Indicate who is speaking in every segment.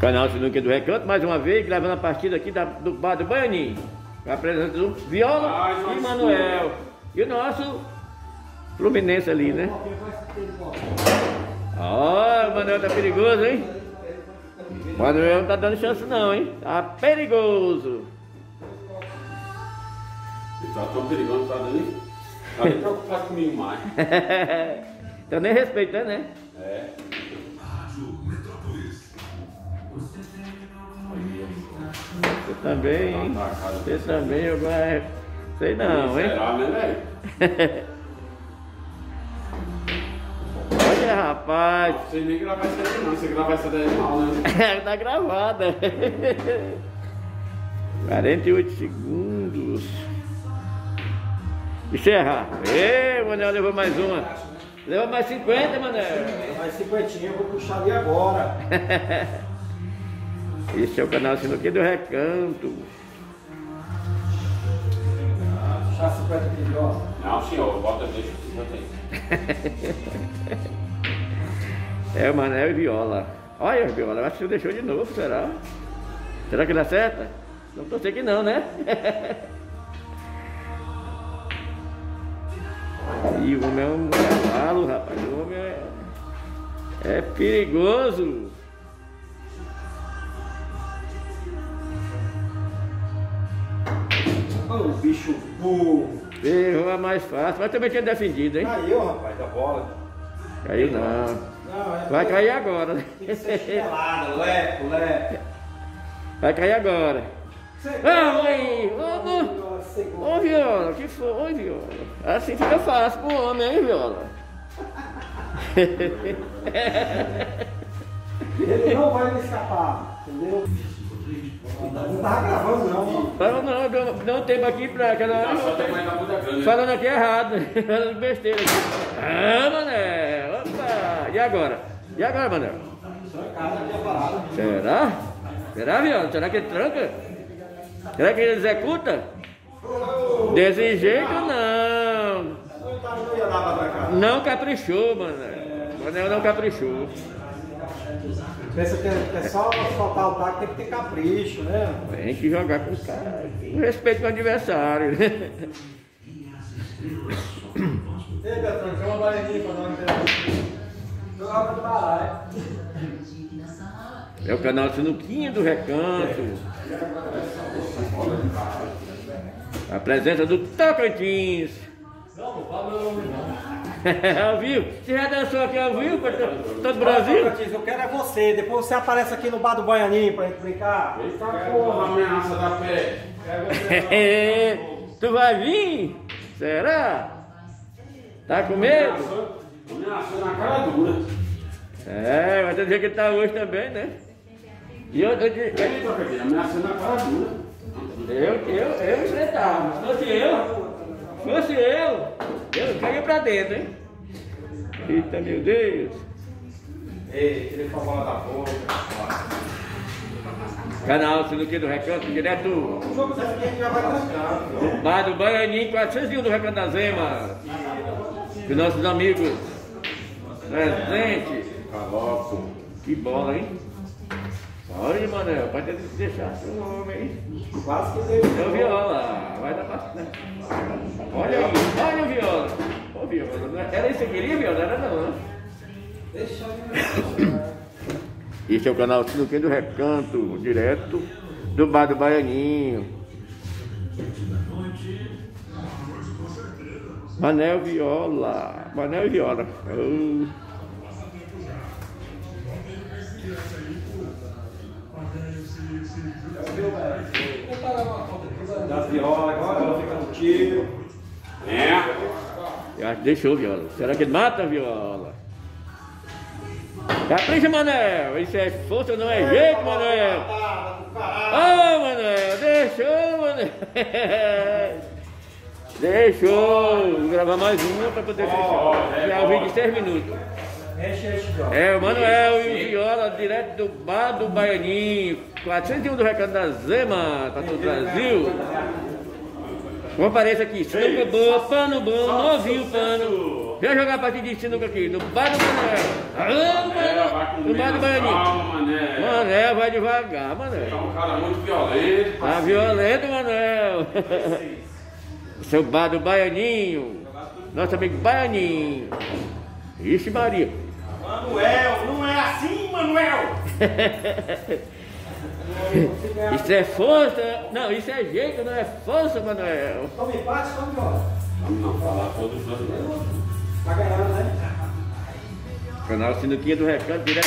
Speaker 1: Canal Sinuca do Recanto, mais uma vez, gravando a partida aqui da, do Bar do Baianinho. Com a presença do Viola e Manuel. E o nosso Fluminense ali, né? Ó, o Manuel tá perigoso, hein? O Manuel não tá dando chance não, hein? Tá perigoso.
Speaker 2: Ele tá tão perigoso, tá nem, tá nem preocupado comigo mais.
Speaker 1: tá nem respeitando, né?
Speaker 2: É.
Speaker 1: também, hein? Você também, eu vai. Sei não, hein?
Speaker 2: Será, né, velho?
Speaker 1: Olha, rapaz.
Speaker 2: Você nem gravar isso aí não, você gravar isso daí é mal, né?
Speaker 1: tá gravada. 48 segundos. Encerra. Ê, Manel levou mais uma. Levou mais 50, Manel.
Speaker 3: Mais 50 eu vou puxar ali agora.
Speaker 1: Esse é o canal Sinuquinha do Recanto.
Speaker 3: Puxar 50 aqui, ó.
Speaker 2: Não, senhor, bota deixa que você tem.
Speaker 1: É o Manel e Viola. Olha, Viola, eu acho que você deixou de novo, será? Será que dá certo? Não tô sei que não, né? E o homem é um cavalo, rapaz. O homem é, é perigoso.
Speaker 3: Bicho burro.
Speaker 1: Errou é mais fácil, mas também tinha defendido, hein?
Speaker 3: Caiu, rapaz, da bola.
Speaker 1: Caiu não.
Speaker 3: Não, é
Speaker 1: Vai cair agora. né?
Speaker 3: Tem que ser chinelada, leco, leco.
Speaker 1: Vai cair agora. Vamos aí! Vamos! Ô Viola, que foi? Ô Viola. Assim fica fácil pro homem, hein, Viola?
Speaker 3: Ele não vai me escapar, entendeu? Não tava gravando, não.
Speaker 1: Fala não, deu, deu um tempo aqui pra aquela
Speaker 2: Tá
Speaker 1: hora. Falando aqui errado, falando besteira aqui. Ah, Manel! Opa! E agora? E agora, Manel? Será? Será, Viola? Será que ele tranca? Será que ele executa? Desse jeito não.
Speaker 3: Não
Speaker 1: caprichou, Manel. Manel não caprichou.
Speaker 3: Pensa que é, só soltar o taco, tem que ter capricho, né?
Speaker 1: Tem que jogar com os caras. Com respeito com o adversário. né?
Speaker 3: Ei, Betão, tem uma baianinha pra uma entrevista. Jogava de baralho.
Speaker 1: É o canal Sinuquinha do Recanto. A presença do Tocantins.
Speaker 3: Não, não fala meu nome
Speaker 1: ao vivo. Você já dançou aqui ao vivo para todo o
Speaker 3: não.
Speaker 1: Brasil?
Speaker 3: Eu quero é você. Depois você aparece aqui no bar do Baianinho pra gente brincar.
Speaker 2: Eita porra, ameaça da pé.
Speaker 3: Você.
Speaker 1: tu vai vir? Será? Tá com medo?
Speaker 2: Ameaçou na cara dura.
Speaker 1: É, mas jeito que ele tá hoje também, né? E eu, eu, eu,
Speaker 2: Tocadinho, ameaçou na cara dura.
Speaker 1: eu, eu, eu enfrentava. Se fosse eu, fosse eu, eu caía pra dentro, hein? Eita, meu Deus.
Speaker 3: Ei, com a bola da boca.
Speaker 1: Canal Sinuquinha do Recanto, direto
Speaker 3: O jogo desse aqui a gente já vai trancando.
Speaker 1: lá do Baianinho, 401 do Recanto da Zema. Dos nossos amigos presentes.
Speaker 2: Caloco.
Speaker 1: Que bola, hein? Olha, Manel, vai ter que deixar o homem, hein?
Speaker 3: Quase que deu.
Speaker 1: Ô, Viola, vai dar bastante. Olha aí, olha o Viola. Ô, Viola, é- era isso que queria, Viola? Era não, né?
Speaker 3: Deixa eu
Speaker 1: Esse é o canal Sinuquinha do Recanto, direto do bar do Baianinho. Manel Viola. Manel Viola. Oh.
Speaker 3: Das violas, agora ela fica no tiro.
Speaker 2: É.
Speaker 1: Eu acho que deixou Viola. Será que ele mata Viola? Capricha, Manel. Isso é força, não é jeito, Manel. Ah, Manel, deixou, Manel. Deixou. Vou gravar mais uma para poder fechar. Já é o vídeo de 6 minutos. É, o Manuel e o Viola, direto do bar do Baianinho, 401 do Recanto da Zema, tá todo o Brasil. Compareça aqui, sinuca boa, pano bom, novinho pano. Vem jogar a partida de sinuca aqui, no bar do Manuel. Alô,
Speaker 2: É,
Speaker 1: Manuel, no bar do Baianinho.
Speaker 2: mané.
Speaker 1: vai devagar,
Speaker 2: É
Speaker 1: Manuel.
Speaker 2: um cara muito violento.
Speaker 1: Tá violento, Manuel. Seu bar do Baianinho. Nosso amigo Baianinho. Ixi, Maria.
Speaker 3: Manuel, não é assim, Manuel!
Speaker 1: Isso é força. Não, isso é jeito, não é força, Manuel.
Speaker 3: Toma empate, toma embora.
Speaker 2: Vamos não falar todos os dois.
Speaker 3: Tá ganhando, né?
Speaker 1: Canal Sinuquinha do Recanto direto.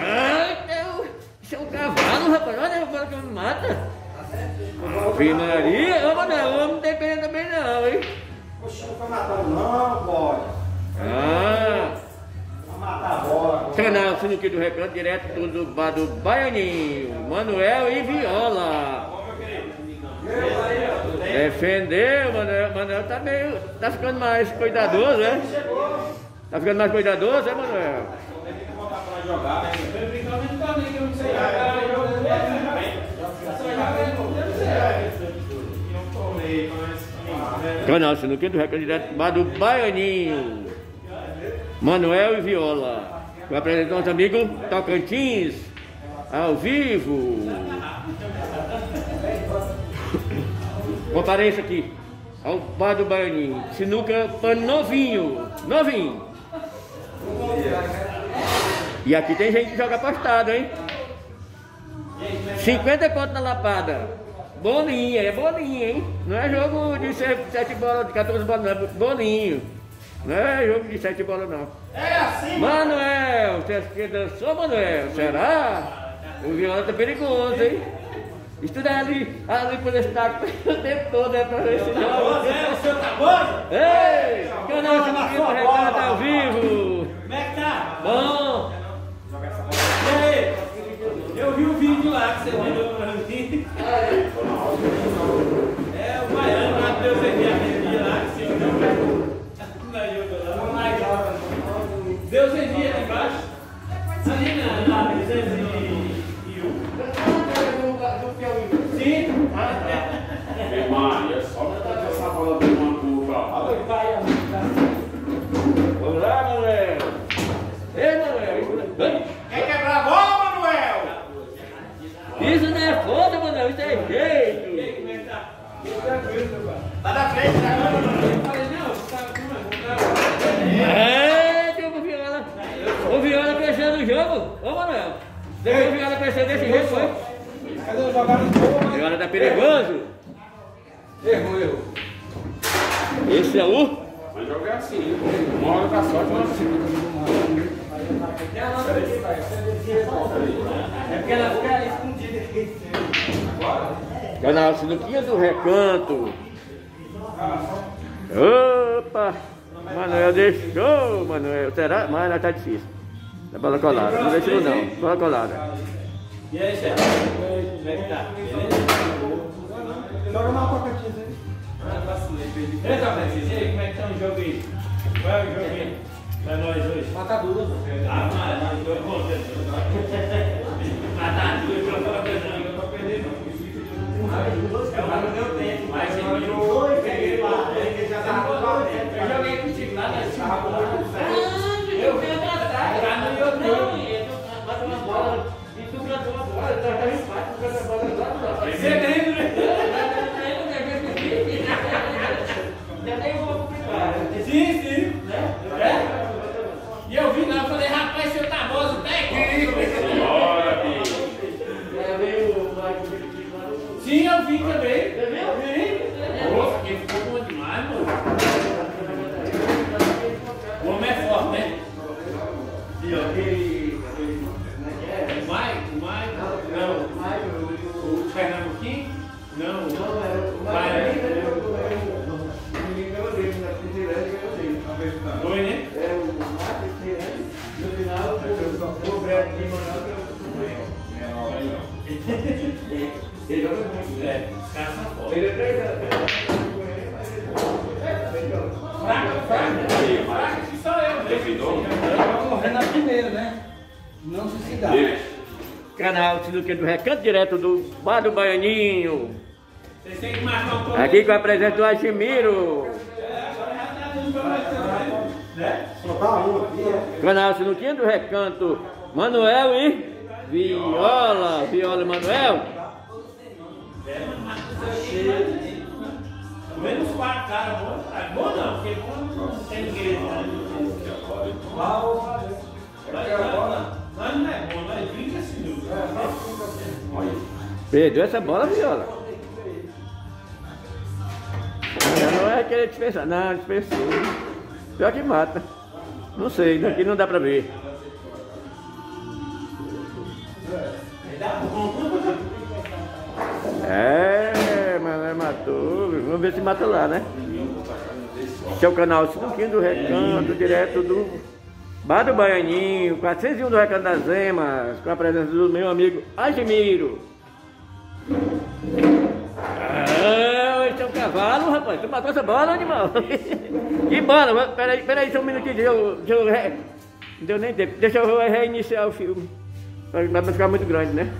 Speaker 1: Ai, meu. Isso é um cavalo, rapaz. Olha, agora que me mata. Ave Maria. Ô, Manuel, não tem pena também não, hein?
Speaker 3: Poxa, não foi matando não, boy.
Speaker 1: Ah.
Speaker 3: Vai matar a bola.
Speaker 1: Canal Sinuquinha do Recanto direto do bar do Baianinho. Manuel e Viola. Defendeu, Manuel. Manuel tá meio. tá ficando mais cuidadoso, né? Tá ficando mais cuidadoso, é, Manuel? Canal Sinuquinha do Recanto direto bar do Baianinho. Manuel e Viola. Vai apresentar nosso amigo Tocantins. Ao vivo. Compareça aqui. Ao bar do Baianinho. Sinuca pano novinho. Novinho. E aqui tem gente que joga apostado, hein? 50 pontos na lapada. Bolinha, é bolinha, hein? Não é jogo de 7 bolas, de 14 bolas, não. É bolinho. Não é jogo de 7 bolas, não.
Speaker 3: É assim,
Speaker 1: Manuel, você que dançou, Manuel? Será? O violão tá perigoso, hein? Estudar ali, ali por esse taco o tempo todo, é pra ver se não.
Speaker 3: é? O seu tá bom?
Speaker 1: Ei! Canal
Speaker 3: Tá na frente, tá na frente. Eu falei, não, tá.
Speaker 1: É, Viola! O Viola crescendo o jogo! Ô, Manuel! O Viola crescer desse jeito, foi?
Speaker 3: Cadê o jogado de boa?
Speaker 1: O Viola tá perigoso!
Speaker 3: Errou, errou.
Speaker 1: Esse é o...
Speaker 2: Mas jogo é assim. Uma hora tá sorte, uma hora assim.
Speaker 1: Canal Sinuquinha do Recanto. Opa! Manuel deixou, Manuel. Será? Mas tá difícil. É bola colada. Não deixou não. Bola colada.
Speaker 3: E aí, chefe? Como é que tá? Beleza?
Speaker 4: Joga mal pra cantinha aí.
Speaker 3: Ah, vacilei, perdi. Eita, Francisco, e aí, como é que tá o jogo aí? Qual é o jogo aí? Pra nós hoje?
Speaker 4: Matadura, mano.
Speaker 3: Ah, mas, eu vou Matar duas, Eu Ele
Speaker 1: joga né?
Speaker 3: É, os caras são fortes.
Speaker 1: Ele é três anos.
Speaker 3: Fraco, fraco. Fraco que sou eu?
Speaker 2: Terminou?
Speaker 4: Vai morrer na primeira, né? Não suicidar.
Speaker 2: Deixa.
Speaker 1: Canal Sinuquinha do Recanto, direto do Bar do Baianinho.
Speaker 3: Vocês têm que marcar um pouco.
Speaker 1: Aqui com a presença do Ashimiro.
Speaker 3: Né?
Speaker 4: Uma aqui, é.
Speaker 1: Canal Sinuquinha do Recanto, Manuel e Viola, Viola Manuel.
Speaker 3: Menos quatro caras bom, tá bom não, porque bom não tem? Mas nós não é bom, nós brinca assim.
Speaker 1: Perdeu essa bola, Viola. Não é querer dispensar, não, dispensou. Pior que mata. Não sei, daqui não dá pra ver. É, mas é, matou. Vamos ver se mata lá, né? Esse é o canal Sinuquinho do Recanto, direto do Bar do Baianinho, 401 do Recanto das Emas, com a presença do meu amigo Admiro. Ah, cavalo, rapaz. Tu matou essa bola, animal? que bola? Peraí, peraí, só um minutinho. Deixa eu, deixa eu re... Não deu nem tempo. Deixa eu reiniciar o filme. Vai vai ficar muito grande, né?